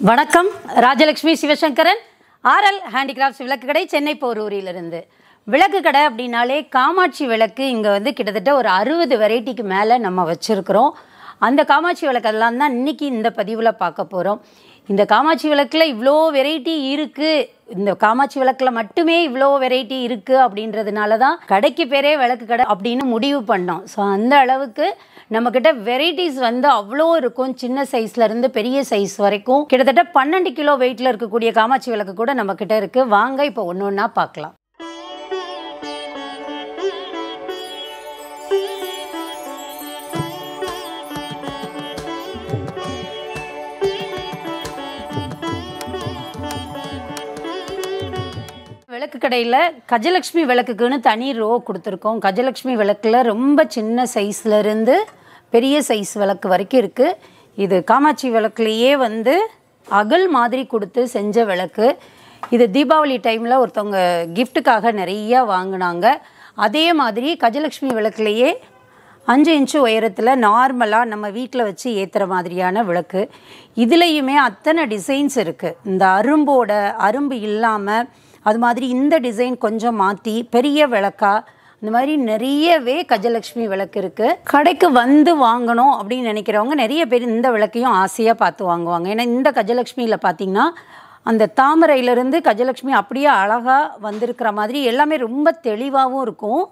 வணக்கம். Rajalakshmi Sivasankaran RL handicrafts விளக்கு கடை சென்னை போரூரிலிருந்து. விளக்கு கடை அப்படின்னாலே காமாட்சி விளக்கு இங்கே வந்து கிட்டத்தட்ட ஒரு அறுபது வெரைட்டிக்கு மேலே நம்ம வச்சுருக்கிறோம். அந்த காமாட்சி விளக்கெல்லாம் தான் இன்றைக்கி இந்த பதிவில் பார்க்க போகிறோம் இந்த காமாட்சி விளக்கில் இவ்வளோ வெரைட்டி இருக்குது இந்த காமாட்சி விளக்கில் மட்டுமே இவ்வளோ வெரைட்டி இருக்குது அப்படின்றதுனால தான் கடைக்கு பேரே விளக்கு கடை அப்படின்னு முடிவு பண்ணோம். ஸோ அந்த அளவுக்கு நம்மக்கிட்ட வெரைட்டிஸ் வந்து அவ்வளோ இருக்கும். சின்ன சைஸ்லேருந்து பெரிய சைஸ் வரைக்கும். கிட்டத்தட்ட பன்னெண்டு கிலோ வெயிட்டில் இருக்கக்கூடிய காமாட்சி விளக்கு கூட நம்மக்கிட்ட இருக்குது வாங்க இப்போ ஒன்று ஒன்றா பார்க்கலாம். விளக்கு கடையில் கஜலட்சுமி விளக்குக்குன்னு தனி ரோ கொடுத்துருக்கோம். கஜலட்சுமி விளக்கில் ரொம்ப சின்ன சைஸ்லேருந்து பெரிய சைஸ் விளக்கு வரைக்கும் இருக்குது இது காமாட்சி விளக்குலேயே வந்து அகல் மாதிரி கொடுத்து செஞ்ச விளக்கு. இது தீபாவளி டைமில் ஒருத்தவங்க கிஃப்ட்டுக்காக நிறையா வாங்கினாங்க. அதே மாதிரி கஜலட்சுமி விளக்குலேயே அஞ்சு இன்ச்சு உயரத்தில் நார்மலாக நம்ம வீட்டில் வச்சு ஏற்றுற மாதிரியான விளக்கு. இதுலேயுமே அத்தனை டிசைன்ஸ் இருக்குது இந்த அரும்போட அரும்பு இல்லாமல் அது மாதிரி இந்த டிசைன் கொஞ்சம் மாற்றி பெரிய விளக்கா இந்த மாதிரி நிறையவே கஜலட்சுமி விளக்கு இருக்குது கடைக்கு வந்து வாங்கணும் அப்படின்னு நினைக்கிறவங்க நிறைய பேர் இந்த விளக்கையும் ஆசையாக பார்த்து வாங்குவாங்க. ஏன்னா இந்த கஜலட்சுமியில் பார்த்தீங்கன்னா அந்த தாமரையிலேருந்து கஜலட்சுமி அப்படியே அழகாக வந்திருக்கிற மாதிரி எல்லாமே ரொம்ப தெளிவாகவும் இருக்கும்.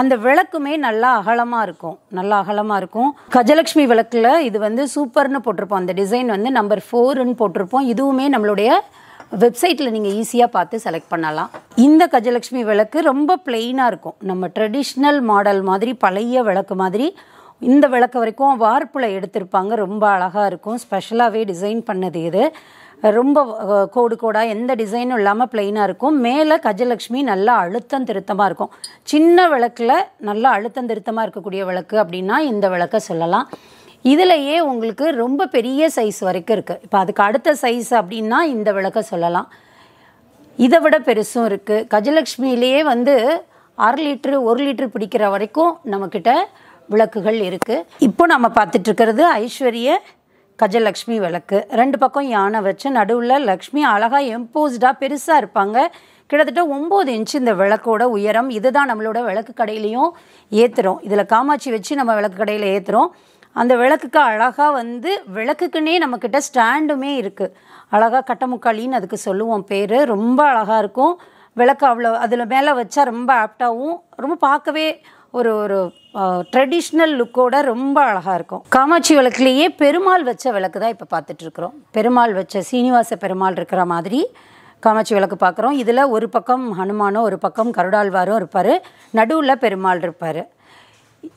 அந்த விளக்குமே நல்லா அகலமாக இருக்கும். நல்லா அகலமாக இருக்கும். கஜலட்சுமி விளக்கில் இது வந்து சூப்பர்னு போட்டிருப்போம். அந்த டிசைன் வந்து நம்பர் ஃபோர்னு போட்டிருப்போம். இதுவுமே நம்மளுடைய வெப்சைட்டில் நீங்கள் ஈஸியாக பார்த்து செலக்ட் பண்ணலாம். இந்த கஜலட்சுமி விளக்கு ரொம்ப பிளெயினாக இருக்கும். நம்ம ட்ரெடிஷ்னல் மாடல் மாதிரி பழைய விளக்கு மாதிரி. இந்த விளக்கு வரைக்கும் வார்ப்பில் எடுத்திருப்பாங்க. ரொம்ப அழகாக இருக்கும். ஸ்பெஷலாகவே டிசைன் பண்ணது இது. ரொம்ப கோடு கோடாக எந்த டிசைனும் இல்லாமல் பிளெயினாக இருக்கும். மேலே கஜலட்சுமி நல்லா அழுத்தம் திருத்தமாக இருக்கும். சின்ன விளக்கில் நல்லா அழுத்தம் திருத்தமாக இருக்கக்கூடிய விளக்கு அப்படின்னா இந்த விளக்கை சொல்லலாம். இதுலையே உங்களுக்கு ரொம்ப பெரிய சைஸ் வரைக்கும் இருக்குது இப்போ அதுக்கு அடுத்த சைஸ் அப்படின்னா இந்த விளக்க சொல்லலாம். இதை விட பெருசும் இருக்குது கஜலட்சுமியிலேயே வந்து அரை லிட்ரு ஒரு லிட்ரு பிடிக்கிற வரைக்கும் நம்மக்கிட்ட விளக்குகள் இருக்குது இப்போ நம்ம பார்த்துட்ருக்கிறது ஐஸ்வர்ய கஜலக்ஷ்மி விளக்கு. ரெண்டு பக்கம் யானை வச்சு நடுவில் லக்ஷ்மி அழகாக எம்போஸ்டாக பெருசாக இருப்பாங்க. கிட்டத்தட்ட ஒம்பது இன்ச்சு இந்த விளக்கோட உயரம். இதுதான் நம்மளோட விளக்கு கடையிலையும் ஏற்றுறோம் இதில் காமாட்சி வச்சு நம்ம விளக்கு கடையில் ஏற்றுறோம் அந்த விளக்குக்கு அழகாக வந்து விளக்குக்குன்னே நம்மக்கிட்ட ஸ்டாண்டுமே இருக்குது அழகாக கட்டமுக்காளின்னு அதுக்கு சொல்லுவோம் பேர். ரொம்ப அழகாக இருக்கும். விளக்கு அவ்வளோ அதில் மேலே வச்சா ரொம்ப ஆப்டாகவும் ரொம்ப பார்க்கவே ஒரு ஒரு ட்ரெடிஷ்னல் லுக்கோட ரொம்ப அழகாக இருக்கும். காமாட்சி விளக்குலேயே பெருமாள் வச்ச விளக்கு தான் இப்போ பார்த்துட்ருக்குறோம். பெருமாள் வச்ச சீனிவாச பெருமாள் இருக்கிற மாதிரி காமாட்சி விளக்கு பார்க்குறோம். இதில் ஒரு பக்கம் ஹனுமானும் ஒரு பக்கம் கருடாழ்வாரும் இருப்பார். நடுவில் பெருமாள் இருப்பார்.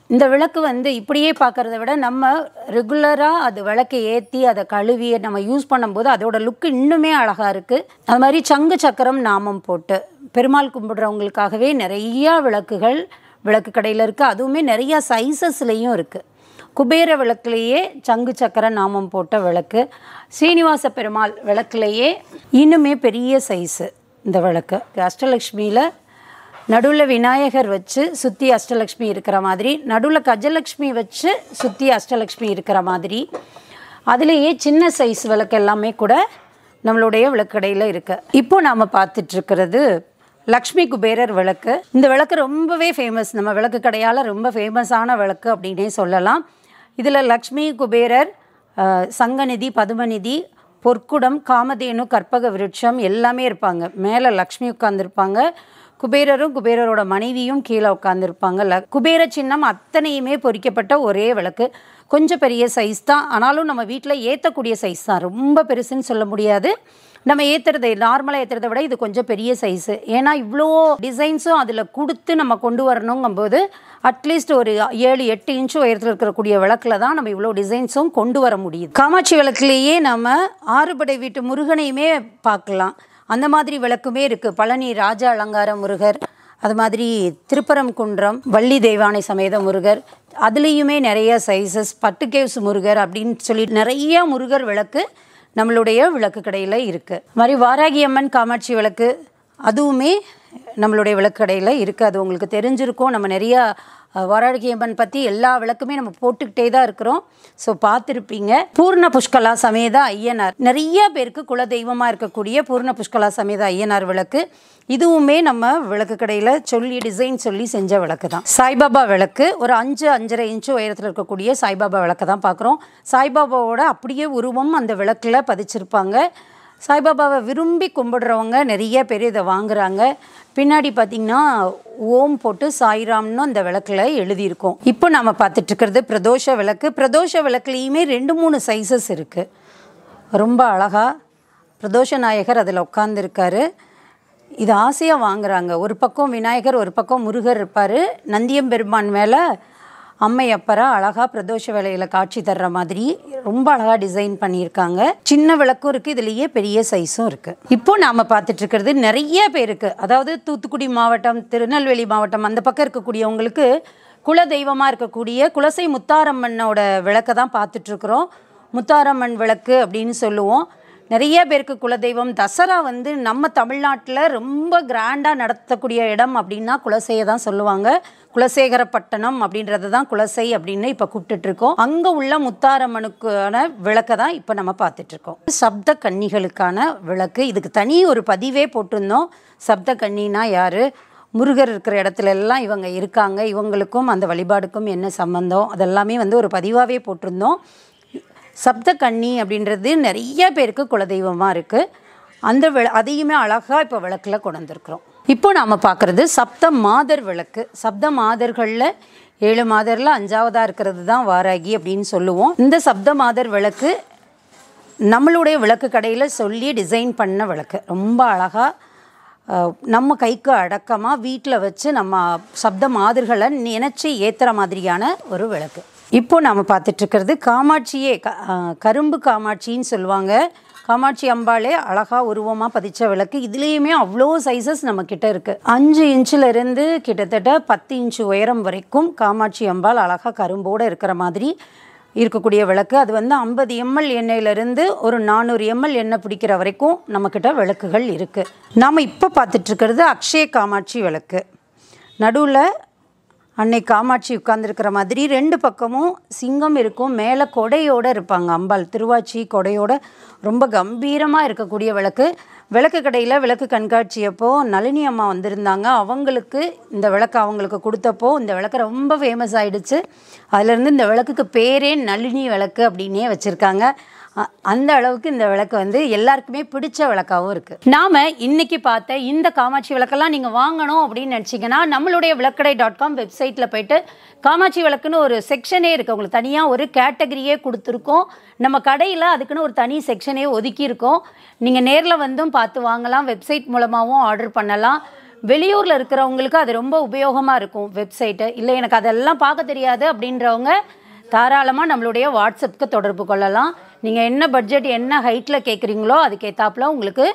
இந்த விளக்கு வந்து இப்படியே பார்க்குறத விட நம்ம ரெகுலராக அது விளக்கை ஏற்றி அதை கழுவி நம்ம யூஸ் பண்ணும்போது அதோட லுக்கு இன்னுமே அழகாக இருக்குது அது மாதிரி சங்கு சக்கரம் நாமம் போட்டு பெருமாள் கும்பிடுறவங்களுக்காகவே நிறையா விளக்குகள் விளக்கு கடையில் இருக்குது அதுவுமே நிறையா சைஸஸ்லேயும் இருக்குது குபேர விளக்குலேயே சங்கு சக்கர நாமம் போட்ட விளக்கு ஸ்ரீனிவாச பெருமாள் விளக்குலேயே இன்னுமே பெரிய சைஸு இந்த விளக்கு. அஷ்டலக்ஷ்மியில் நடுவில் விநாயகர் வச்சு சுற்றி அஷ்டலக்ஷ்மி இருக்கிற மாதிரி நடுவில் கஜலக்ஷ்மி வச்சு சுற்றி அஷ்டலக்ஷ்மி இருக்கிற மாதிரி. அதுலேயே சின்ன சைஸ் விளக்கு எல்லாமே கூட நம்மளுடைய விளக்கடையில் இருக்கு. இப்போ நாம் பார்த்துட்ருக்கிறது லக்ஷ்மி குபேரர் விளக்கு. இந்த விளக்கு ரொம்பவே ஃபேமஸ் நம்ம விளக்கு கடையால் ரொம்ப ஃபேமஸான விளக்கு அப்படின்னே சொல்லலாம். இதில் லக்ஷ்மி குபேரர் சங்கநிதி பதுமநிதி பொற்குடம் காமதேனு கற்பக விருட்சம் எல்லாமே இருப்பாங்க. மேலே லக்ஷ்மி உட்காந்துருப்பாங்க குபேரரும் குபேரரோட மனைவியும் கீழே உட்காந்துருப்பாங்கல்ல குபேர சின்னம் அத்தனையுமே பொறிக்கப்பட்ட ஒரே விளக்கு. கொஞ்சம் பெரிய சைஸ் தான். ஆனாலும் நம்ம வீட்டில் ஏற்றக்கூடிய சைஸ் தான். ரொம்ப பெருசுன்னு சொல்ல முடியாது. நம்ம ஏற்றுறத நார்மலாக ஏற்றுறத விட இது கொஞ்சம் பெரிய சைஸு ஏன்னா இவ்வளோ டிசைன்ஸும் அதில் கொடுத்து நம்ம கொண்டு வரணுங்கும்போது அட்லீஸ்ட் ஒரு ஏழு எட்டு இன்ச்சு உயரத்தில் இருக்கக்கூடிய விளக்கில் தான் நம்ம இவ்வளோ டிசைன்ஸும் கொண்டு வர முடியுது. காமாட்சி விளக்குலேயே நம்ம ஆறுபடை வீட்டு முருகனையுமே பார்க்கலாம். அந்த மாதிரி விளக்குமே இருக்குது பழனி ராஜ அலங்கார முருகர் அது மாதிரி திருப்பரங்குன்றம் வள்ளி தெய்வானை சமேத முருகர் அதுலேயுமே நிறைய சைஸஸ் பட்டுகேவ்ஸ் முருகர் அப்படின்னு சொல்லி நிறைய முருகர் விளக்கு நம்மளுடைய விளக்கு கடையில் இருக்குது மாதிரி வாராகி அம்மன் காமாட்சி விளக்கு அதுவுமே நம்மளுடைய விளக்கு கடையில் இருக்குது அது உங்களுக்கு தெரிஞ்சிருக்கும். நம்ம நிறையா அஹ், பற்றி எல்லா விளக்குமே நம்ம போட்டுக்கிட்டே தான் இருக்கிறோம். ஸோ பார்த்துருப்பீங்க. பூர்ண புஷ்கலா சமேத ஐயனார். நிறைய பேருக்கு குல தெய்வமாக இருக்கக்கூடிய பூர்ண புஷ்கலா சமேத ஐயனார் விளக்கு. இதுவுமே நம்ம விளக்கு கடையில் சொல்லி டிசைன் சொல்லி செஞ்ச விளக்கு தான். சாய்பாபா விளக்கு. ஒரு அஞ்சு அஞ்சரை இன்ச்சு உயரத்தில் இருக்கக்கூடிய சாய்பாபா விளக்கு தான் பார்க்குறோம். சாய்பாபாவோட அப்படியே உருவம் அந்த விளக்கில் பதிச்சிருப்பாங்க. சாய்பாபாவை விரும்பி கும்பிடுறவங்க நிறைய பேர் இதை வாங்குறாங்க. பின்னாடி பார்த்திங்கன்னா ஓம் போட்டு சாய்ராம்னு அந்த விளக்கில் எழுதியிருக்கோம். இப்போ நாம் பார்த்துட்டு இருக்கிறது பிரதோஷ விளக்கு. பிரதோஷ விளக்குலேயுமே ரெண்டு மூணு சைஸஸ் இருக்குது ரொம்ப அழகாக பிரதோஷ நாயகர் அதில் உட்காந்துருக்காரு இது ஆசையாக வாங்குறாங்க. ஒரு பக்கம் விநாயகர் ஒரு பக்கம் முருகர் இருப்பார். நந்தியம்பெருமான் மேலே அம்மையப்பரா அழகாக பிரதோஷ வேலையில் காட்சி தர்ற மாதிரி ரொம்ப அழகாக டிசைன் பண்ணியிருக்காங்க. சின்ன விளக்கும் இருக்குது இதுலேயே பெரிய சைஸும் இருக்குது இப்போ நாம் பார்த்துட்டு இருக்கிறது நிறைய பேருக்கு அதாவது தூத்துக்குடி மாவட்டம் திருநெல்வேலி மாவட்டம் அந்த பக்கம் இருக்கக்கூடியவங்களுக்கு குல தெய்வமாக இருக்கக்கூடிய குலசை முத்தாரம்மனோட விளக்கை தான் பார்த்துட்ருக்குறோம் முத்தாரம்மன் விளக்கு அப்படின்னு சொல்லுவோம். நிறைய பேருக்கு குலதெய்வம். தசரா வந்து நம்ம தமிழ்நாட்டில் ரொம்ப கிராண்டாக நடத்தக்கூடிய இடம் அப்படின்னா குலசையை தான் சொல்லுவாங்க. குலசேகரப்பட்டணம் அப்படின்றது தான் குலசை அப்படின்னு இப்போ கூப்பிட்டுட்ருக்கோம். அங்கே உள்ள முத்தாரம்மனுக்கான விளக்கை தான் இப்போ நம்ம பார்த்துட்ருக்கோம். சப்த கன்னிகளுக்கான விளக்கு. இதுக்கு தனி ஒரு பதிவே போட்டிருந்தோம். சப்த கன்னினா யார்? முருகர் இருக்கிற இடத்துல எல்லாம் இவங்க இருக்காங்க. இவங்களுக்கும் அந்த வழிபாடுக்கும் என்ன சம்பந்தம்? அதெல்லாமே வந்து ஒரு பதிவாகவே போட்டிருந்தோம். சப்த கன்னி அப்படின்றது நிறைய பேருக்கு குலதெய்வமாக இருக்குது அந்த விள அதையுமே அழகாக இப்போ விளக்கில் கொண்டு வந்திருக்கிறோம். இப்போ நாம் பார்க்குறது சப்த மாதர் விளக்கு. சப்த மாதர்களில் ஏழு மாதரில் அஞ்சாவதாக இருக்கிறது தான் வாராகி அப்படின்னு சொல்லுவோம். இந்த சப்த மாதர் விளக்கு நம்மளுடைய விளக்கு கடையில் சொல்லி டிசைன் பண்ண விளக்கு. ரொம்ப அழகாக நம்ம கைக்கு அடக்கமாக வீட்டில் வச்சு நம்ம சப்த மாதிரிகளை நினச்சி ஏற்றுற மாதிரியான ஒரு விளக்கு. இப்போது நாம் பார்த்துட்ருக்கிறது காமாட்சியே க கரும்பு காமாட்சின்னு சொல்லுவாங்க. காமாட்சி அம்பாளே அழகாக உருவமாக பதிச்ச விளக்கு. இதுலேயுமே அவ்வளோ சைஸஸ் நம்மக்கிட்ட இருக்குது அஞ்சு இன்ச்சிலிருந்து கிட்டத்தட்ட பத்து இன்ச்சு உயரம் வரைக்கும் காமாட்சி அம்பாள் அழகாக கரும்போடு இருக்கிற மாதிரி இருக்கக்கூடிய விளக்கு. அது வந்து ஐம்பது எம்எல் எண்ணெயிலிருந்து ஒரு நானூறு எம்எல் எண்ணெய் பிடிக்கிற வரைக்கும் நம்மக்கிட்ட விளக்குகள் இருக்குது நாம் இப்போ பார்த்துட்ருக்கிறது அக்ஷய காமாட்சி விளக்கு. நடுவில் அன்னை காமாட்சி உட்கார்ந்துருக்கிற மாதிரி ரெண்டு பக்கமும் சிங்கம் இருக்கும். மேலே கொடையோடு இருப்பாங்க. அம்பாள் திருவாச்சி கொடையோட ரொம்ப கம்பீரமாக இருக்கக்கூடிய விளக்கு. விளக்கு கடையில் விளக்கு கண்காட்சியப்போ நளினி அம்மா வந்திருந்தாங்க. அவங்களுக்கு இந்த விளக்கு அவங்களுக்கு கொடுத்தப்போ இந்த விளக்கு ரொம்ப ஃபேமஸ் ஆகிடுச்சு அதுலேருந்து இந்த விளக்குக்கு பேரே நளினி விளக்கு அப்படின்னே வச்சுருக்காங்க. அந்த அளவுக்கு இந்த விளக்கு வந்து எல்லாருக்குமே பிடிச்ச விளக்காகவும் இருக்குது நாம் இன்னைக்கு பார்த்த இந்த காமாட்சி விளக்கெல்லாம் நீங்கள் வாங்கணும் அப்படின்னு நினச்சிங்கன்னா நம்மளுடைய விளக்கடை டாட் காம் வெப்சைட்டில் போயிட்டு காமாட்சி விளக்குன்னு ஒரு செக்ஷனே இருக்குது உங்களுக்கு தனியாக ஒரு கேட்டகரியே கொடுத்துருக்கோம். நம்ம கடையில் அதுக்குன்னு ஒரு தனி செக்ஷனே ஒதுக்கியிருக்கோம். நீங்கள் நேரில் வந்தும் பார்த்து வாங்கலாம். வெப்சைட் மூலமாகவும் ஆர்டர் பண்ணலாம். வெளியூரில் இருக்கிறவங்களுக்கு அது ரொம்ப உபயோகமாக இருக்கும் வெப்சைட்டு இல்லை எனக்கு அதெல்லாம் பார்க்க தெரியாது அப்படின்றவங்க தாராளமாக நம்மளுடைய வாட்ஸ்அப்புக்கு தொடர்பு கொள்ளலாம். நீங்கள் என்ன பட்ஜெட் என்ன ஹைட்டில் கேட்குறீங்களோ அதுக்கேற்றாப்புல உங்களுக்கு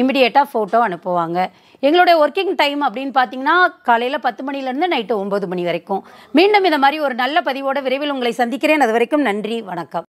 இமிடியேட்டாக ஃபோட்டோ அனுப்புவாங்க. எங்களுடைய ஒர்க்கிங் டைம் அப்படின்னு பார்த்தீங்கன்னா காலையில் பத்து மணிலேருந்து நைட்டு ஒம்பது மணி வரைக்கும். மீண்டும் இந்த மாதிரி ஒரு நல்ல பதிவோட விரைவில் உங்களை சந்திக்கிறேன். அது வரைக்கும் நன்றி வணக்கம்.